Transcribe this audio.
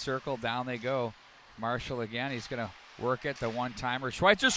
circle. Down they go. Marshall again. He's going to work it. The one timer. Schweitzer